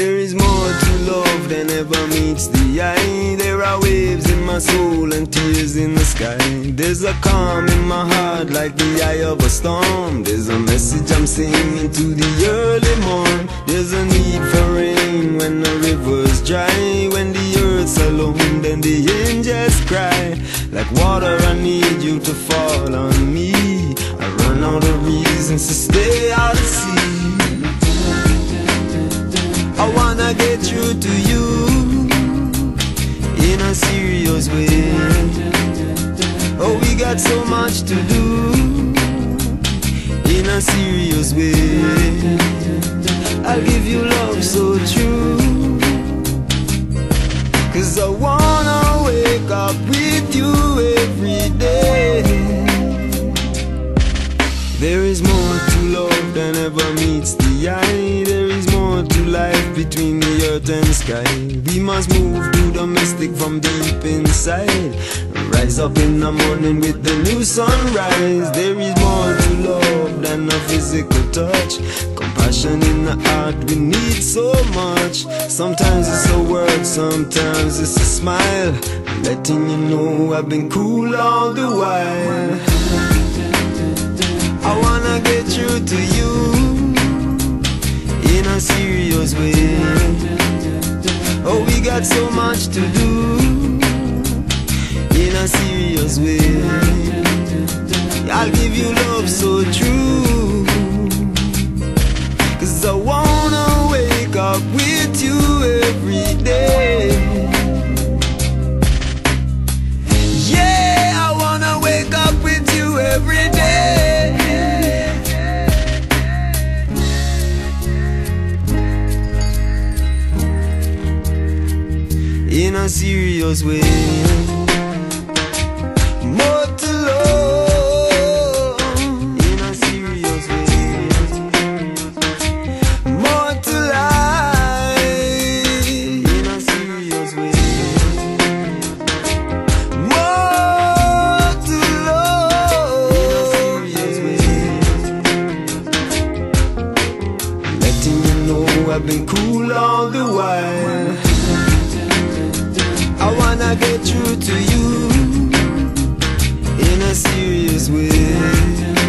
is more to love than ever meets the eye. There are waves in my soul and tears in the sky. There's a calm in my heart like the eye of a storm. There's a message I'm singing to the early morn. There's a need for rain when the river's dry. When the earth's alone, then the angels cry. Like water, I need you to fall on me. I run out of reasons to stay out of sea. Get to you in a serious way. Oh, we got so much to do in a serious way. I'll give you love so true. And sky. We must move to the mystic from deep inside. Rise up in the morning with the new sunrise. There is more to love than a physical touch. Compassion in the heart, we need so much. Sometimes it's a word, sometimes it's a smile. Letting you know I've been cool all the while. I wanna get through to you in a serious way. Oh, we got so much to do in a serious way. I'll give you love so true. Cause I wanna wake up with In a serious way. More to love. In a serious way. More to life. In a serious way. More to love. Letting you know I've been cool all the while. I get through to you in a serious way.